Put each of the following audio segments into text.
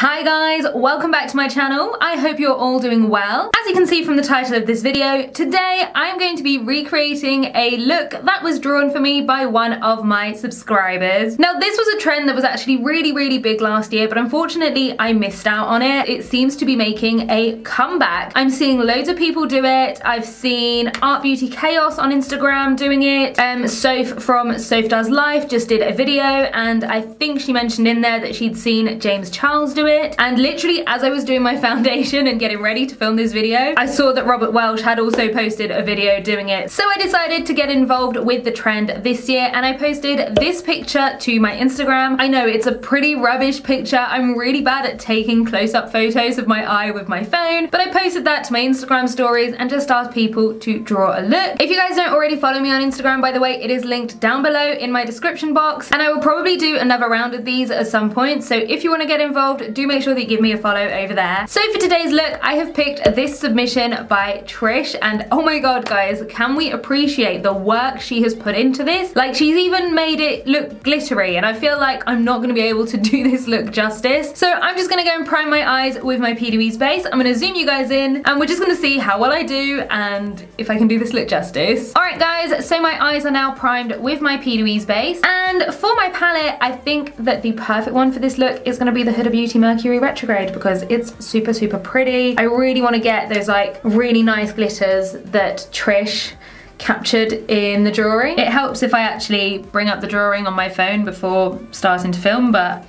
Hi guys, welcome back to my channel. I hope you're all doing well. As you can see from the title of this video, today I'm going to be recreating a look that was drawn for me by one of my subscribers. Now this was a trend that was actually really, really big last year, but unfortunately I missed out on it. It seems to be making a comeback. I'm seeing loads of people do it. I've seen Art Beauty Chaos on Instagram doing it. Um, Soph from Soph Does Life just did a video and I think she mentioned in there that she'd seen James Charles do it. And literally as I was doing my foundation and getting ready to film this video, I saw that Robert Welsh had also posted a video doing it. So I decided to get involved with the trend this year and I posted this picture to my Instagram. I know it's a pretty rubbish picture. I'm really bad at taking close-up photos of my eye with my phone, but I posted that to my Instagram stories and just asked people to draw a look. If you guys don't already follow me on Instagram, by the way, it is linked down below in my description box and I will probably do another round of these at some point. So if you want to get involved, do make sure that you give me a follow over there. So for today's look, I have picked this submission by Trish and oh my god guys, can we appreciate the work she has put into this? Like she's even made it look glittery and I feel like I'm not going to be able to do this look justice. So I'm just going to go and prime my eyes with my P. Louise base. I'm going to zoom you guys in and we're just going to see how well I do and if I can do this look justice. Alright guys, so my eyes are now primed with my P. Louise base and for my palette, I think that the perfect one for this look is going to be the Huda Beauty Mercury retrograde because it's super, super pretty. I really want to get those like really nice glitters that Trish captured in the drawing. It helps if I actually bring up the drawing on my phone before starting to film, but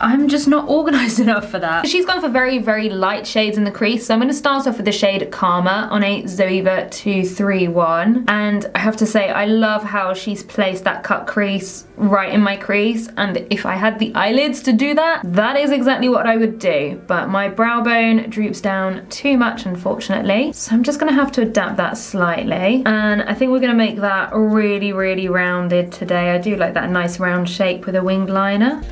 I'm just not organized enough for that. She's gone for very, very light shades in the crease. So I'm gonna start off with the shade Karma on a Zoeva 231. And I have to say, I love how she's placed that cut crease right in my crease. And if I had the eyelids to do that, that is exactly what I would do. But my brow bone droops down too much, unfortunately. So I'm just gonna have to adapt that slightly. And I think we're gonna make that really, really rounded today. I do like that nice round shape with a winged liner.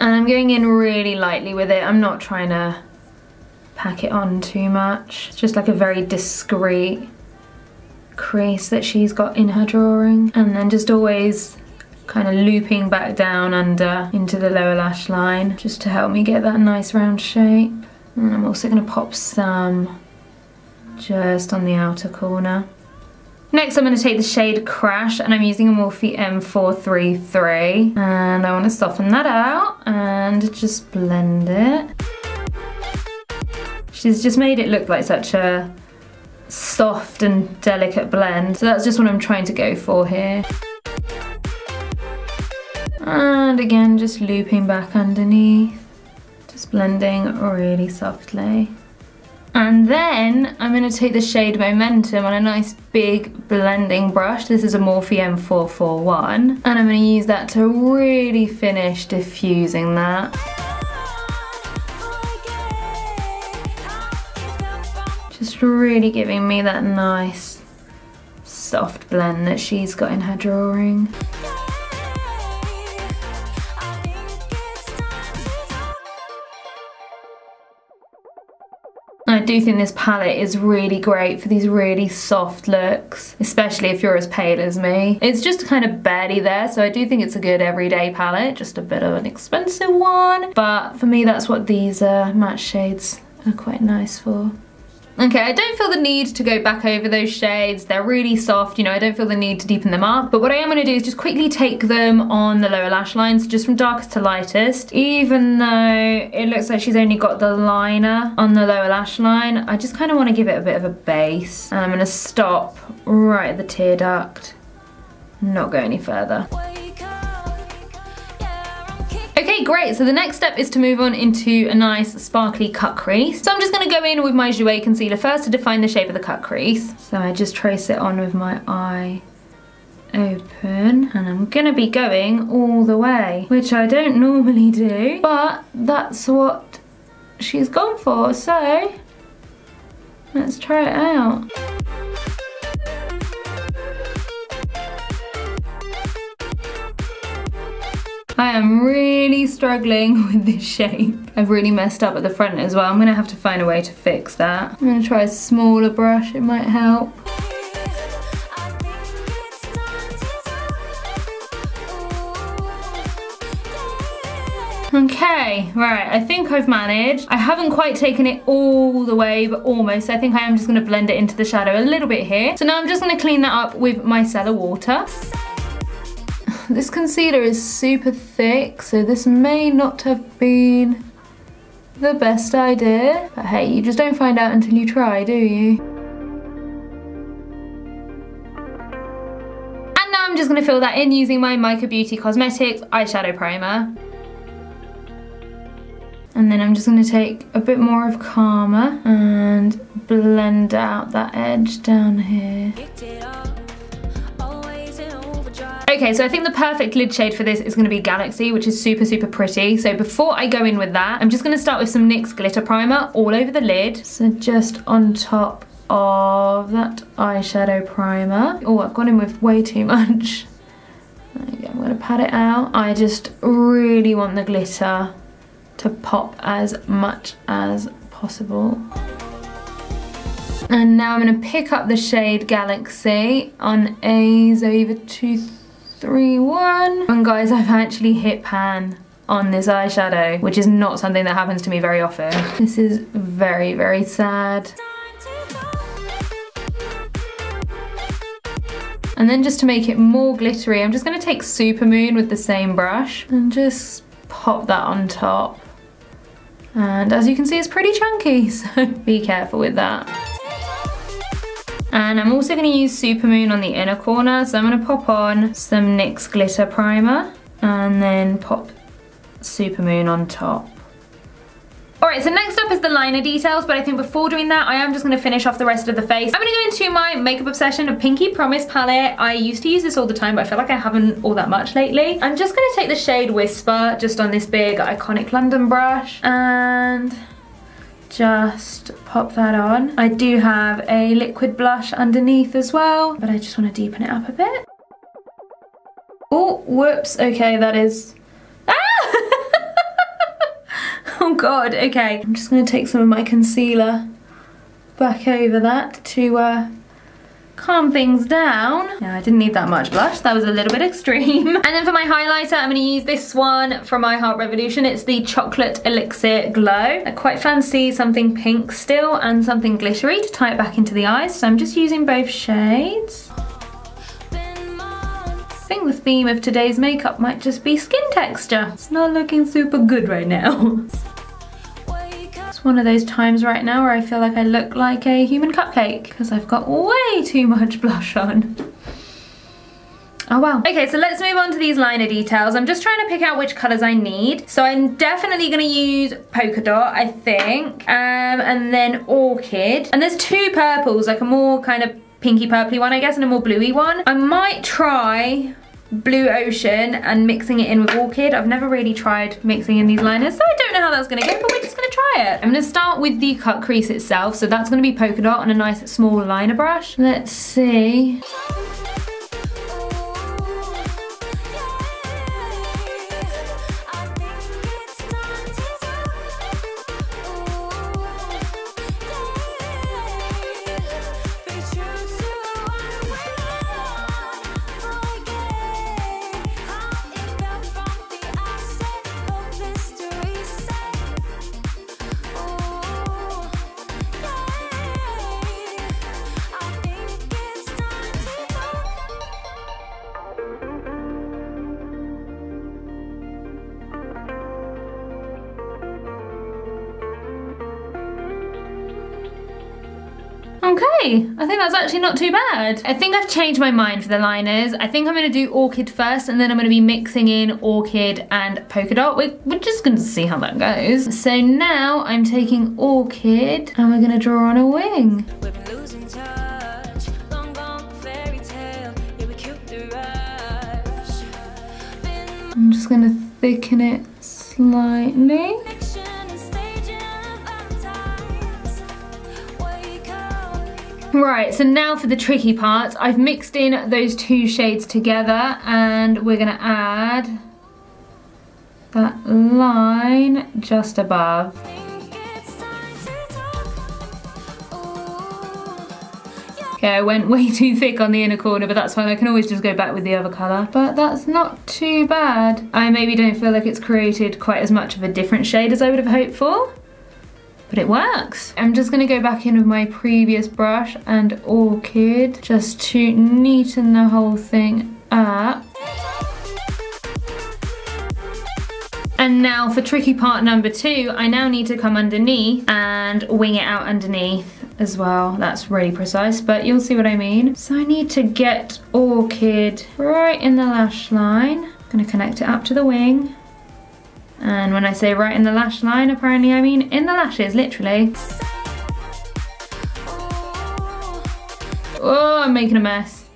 And I'm going in really lightly with it. I'm not trying to pack it on too much. It's just like a very discreet crease that she's got in her drawing. And then just always kind of looping back down under into the lower lash line just to help me get that nice round shape. And I'm also going to pop some just on the outer corner. Next I'm going to take the shade Crash and I'm using a Morphe M433 and I want to soften that out and just blend it. She's just made it look like such a soft and delicate blend so that's just what I'm trying to go for here. And again just looping back underneath, just blending really softly. And then I'm going to take the shade Momentum on a nice big blending brush. This is a Morphe M441. And I'm going to use that to really finish diffusing that. Just really giving me that nice soft blend that she's got in her drawing. Do think this palette is really great for these really soft looks, especially if you're as pale as me. It's just kind of barely there, so I do think it's a good everyday palette, just a bit of an expensive one. But for me, that's what these uh, matte shades are quite nice for. Okay, I don't feel the need to go back over those shades. They're really soft, you know, I don't feel the need to deepen them up. But what I am gonna do is just quickly take them on the lower lash lines, just from darkest to lightest. Even though it looks like she's only got the liner on the lower lash line, I just kind of want to give it a bit of a base. And I'm gonna stop right at the tear duct, not go any further. Okay, great. So the next step is to move on into a nice sparkly cut crease. So I'm just gonna go in with my Jouer concealer first to define the shape of the cut crease. So I just trace it on with my eye open and I'm gonna be going all the way, which I don't normally do, but that's what she's gone for. So let's try it out. I am really struggling with this shape. I've really messed up at the front as well. I'm gonna have to find a way to fix that. I'm gonna try a smaller brush, it might help. Okay, right, I think I've managed. I haven't quite taken it all the way, but almost. I think I am just gonna blend it into the shadow a little bit here. So now I'm just gonna clean that up with micellar water. This concealer is super thick, so this may not have been the best idea. But hey, you just don't find out until you try, do you? And now I'm just gonna fill that in using my Mica Beauty Cosmetics eyeshadow primer. And then I'm just gonna take a bit more of Karma and blend out that edge down here. Okay, so I think the perfect lid shade for this is gonna be Galaxy, which is super, super pretty. So before I go in with that, I'm just gonna start with some NYX Glitter Primer all over the lid. So just on top of that eyeshadow primer. Oh, I've gone in with way too much. I'm gonna pat it out. I just really want the glitter to pop as much as possible. And now I'm gonna pick up the shade Galaxy on a Zoeva 2 three, one. And guys, I've actually hit pan on this eyeshadow, which is not something that happens to me very often. This is very, very sad. And then just to make it more glittery, I'm just gonna take Supermoon with the same brush and just pop that on top. And as you can see, it's pretty chunky, so be careful with that. And I'm also going to use Supermoon on the inner corner. So I'm going to pop on some NYX Glitter Primer and then pop Supermoon on top. Alright, so next up is the liner details, but I think before doing that, I am just going to finish off the rest of the face. I'm going to go into my Makeup Obsession a Pinky Promise palette. I used to use this all the time, but I feel like I haven't all that much lately. I'm just going to take the shade Whisper, just on this big iconic London brush, and just pop that on. I do have a liquid blush underneath as well, but I just want to deepen it up a bit. Oh, whoops. Okay, that is... Ah! oh god, okay. I'm just going to take some of my concealer back over that to uh, calm things down. Yeah, I didn't need that much blush. That was a little bit extreme. and then for my highlighter, I'm gonna use this one from I Heart Revolution. It's the Chocolate Elixir Glow. I quite fancy something pink still and something glittery to tie it back into the eyes. So I'm just using both shades. I think the theme of today's makeup might just be skin texture. It's not looking super good right now. It's one of those times right now where I feel like I look like a human cupcake because I've got way too much blush on. Oh wow. Okay, so let's move on to these liner details. I'm just trying to pick out which colors I need. So I'm definitely gonna use polka dot, I think, um, and then orchid. And there's two purples, like a more kind of pinky purpley one, I guess, and a more bluey one. I might try Blue Ocean and mixing it in with Orchid. I've never really tried mixing in these liners, so I don't know how that's gonna go, but we're just it. I'm gonna start with the cut crease itself, so that's gonna be polka dot on a nice small liner brush. Let's see. Okay, I think that's actually not too bad. I think I've changed my mind for the liners. I think I'm gonna do Orchid first and then I'm gonna be mixing in Orchid and Polka Dot. We're, we're just gonna see how that goes. So now I'm taking Orchid and we're gonna draw on a wing. I'm just gonna thicken it slightly. Right, so now for the tricky part. I've mixed in those two shades together and we're gonna add that line just above. Okay, I went way too thick on the inner corner, but that's fine. I can always just go back with the other colour. But that's not too bad. I maybe don't feel like it's created quite as much of a different shade as I would have hoped for but it works. I'm just gonna go back in with my previous brush and Orchid just to neaten the whole thing up. And now for tricky part number two, I now need to come underneath and wing it out underneath as well. That's really precise, but you'll see what I mean. So I need to get Orchid right in the lash line. I'm gonna connect it up to the wing. And when I say right in the lash line, apparently I mean in the lashes, literally. Oh, I'm making a mess.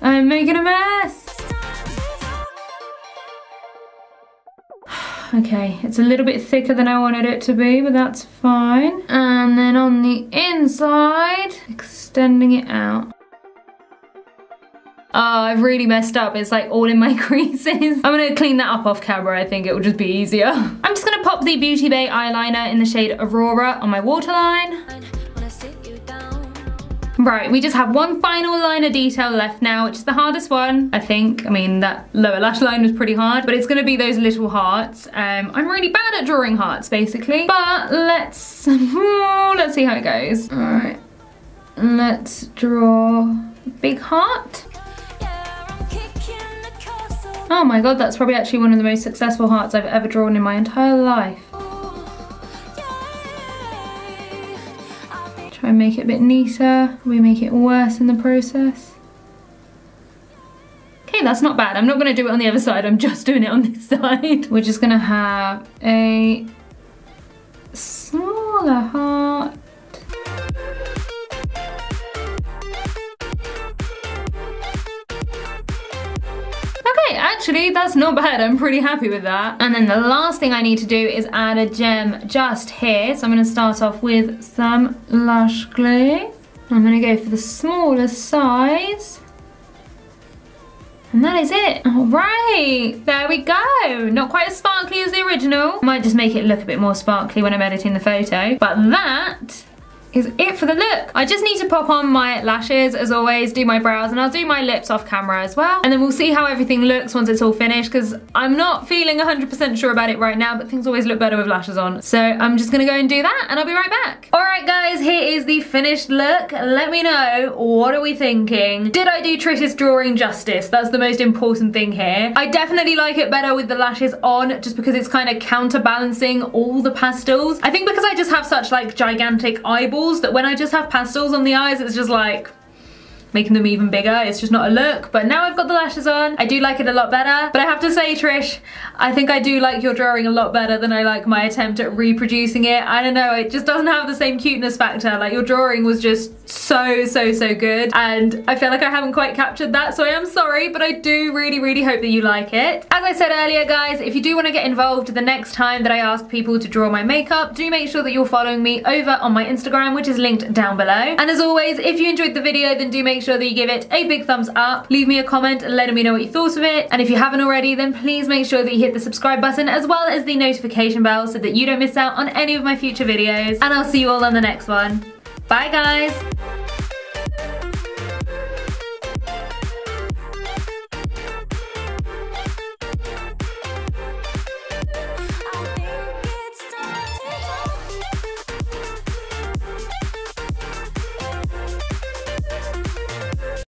I'm making a mess. okay, it's a little bit thicker than I wanted it to be, but that's fine. And then on the inside, extending it out. Oh, I've really messed up. It's like all in my creases. I'm gonna clean that up off camera. I think it will just be easier. I'm just gonna pop the Beauty Bay eyeliner in the shade Aurora on my waterline. Right, we just have one final liner detail left now, which is the hardest one, I think. I mean, that lower lash line was pretty hard, but it's gonna be those little hearts. Um, I'm really bad at drawing hearts, basically. But let's, let's see how it goes. All right, let's draw a big heart. Oh my god, that's probably actually one of the most successful hearts I've ever drawn in my entire life. Try and make it a bit neater, we make it worse in the process. Okay, that's not bad. I'm not gonna do it on the other side, I'm just doing it on this side. We're just gonna have a smaller heart actually that's not bad. I'm pretty happy with that. And then the last thing I need to do is add a gem just here. So I'm gonna start off with some Lash Glue. I'm gonna go for the smallest size. And that is it. All right, there we go. Not quite as sparkly as the original. Might just make it look a bit more sparkly when I'm editing the photo. But that is it for the look. I just need to pop on my lashes as always, do my brows, and I'll do my lips off camera as well. And then we'll see how everything looks once it's all finished because I'm not feeling 100% sure about it right now, but things always look better with lashes on. So I'm just gonna go and do that and I'll be right back. All right guys, here is the finished look. Let me know, what are we thinking? Did I do Trish's drawing justice? That's the most important thing here. I definitely like it better with the lashes on just because it's kind of counterbalancing all the pastels. I think because I just have such like gigantic eyeballs that when I just have pastels on the eyes, it's just like, making them even bigger. It's just not a look. But now I've got the lashes on, I do like it a lot better. But I have to say, Trish, I think I do like your drawing a lot better than I like my attempt at reproducing it. I don't know, it just doesn't have the same cuteness factor. Like your drawing was just so, so, so good. And I feel like I haven't quite captured that, so I am sorry, but I do really, really hope that you like it. As I said earlier, guys, if you do want to get involved the next time that I ask people to draw my makeup, do make sure that you're following me over on my Instagram, which is linked down below. And as always, if you enjoyed the video, then do make make sure that you give it a big thumbs up. Leave me a comment letting me know what you thought of it. And if you haven't already, then please make sure that you hit the subscribe button as well as the notification bell so that you don't miss out on any of my future videos. And I'll see you all on the next one. Bye guys!